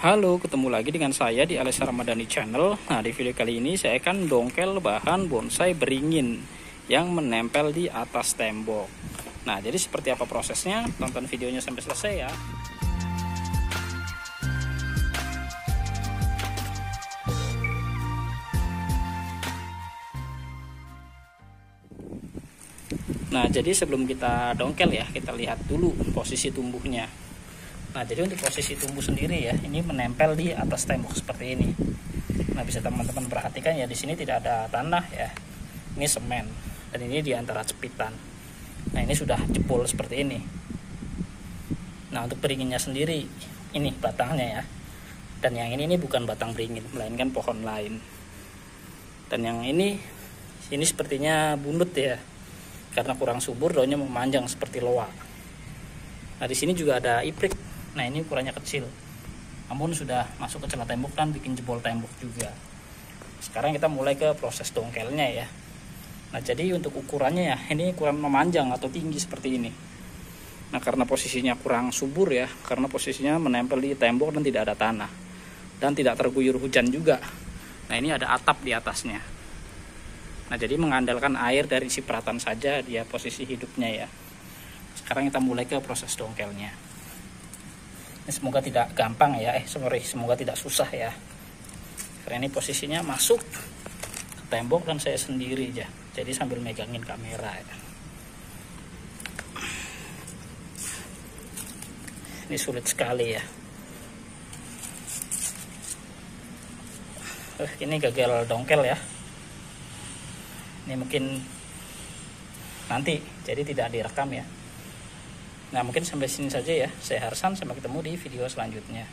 Halo, ketemu lagi dengan saya di Alessa Ramadhani Channel. Nah, di video kali ini saya akan dongkel bahan bonsai beringin yang menempel di atas tembok. Nah, jadi seperti apa prosesnya? Tonton videonya sampai selesai ya. Nah, jadi sebelum kita dongkel ya, kita lihat dulu posisi tumbuhnya. Nah, jadi untuk posisi tumbuh sendiri ya, ini menempel di atas tembok seperti ini. Nah, bisa teman-teman perhatikan ya di sini tidak ada tanah ya. Ini semen dan ini di antara cepitan. Nah, ini sudah jebol seperti ini. Nah, untuk beringinnya sendiri ini batangnya ya. Dan yang ini ini bukan batang beringin, melainkan pohon lain. Dan yang ini ini sepertinya bundut ya. Karena kurang subur daunnya memanjang seperti loa. Nah, di sini juga ada iprik nah ini ukurannya kecil. Namun sudah masuk ke celah tembok dan bikin jebol tembok juga. Sekarang kita mulai ke proses dongkelnya ya. Nah jadi untuk ukurannya ya ini kurang memanjang atau tinggi seperti ini. Nah karena posisinya kurang subur ya karena posisinya menempel di tembok dan tidak ada tanah. Dan tidak terguyur hujan juga. Nah ini ada atap di atasnya. Nah jadi mengandalkan air dari cipratan saja dia posisi hidupnya ya. Sekarang kita mulai ke proses dongkelnya semoga tidak gampang ya. Eh sorry semoga tidak susah ya. Karena ini posisinya masuk ke tembok dan saya sendiri aja. Jadi sambil megangin kamera ya. ini sulit sekali ya. Eh, ini gagal dongkel ya. Ini mungkin nanti jadi tidak direkam ya Nah mungkin sampai sini saja ya. Saya Harsan, sampai ketemu di video selanjutnya.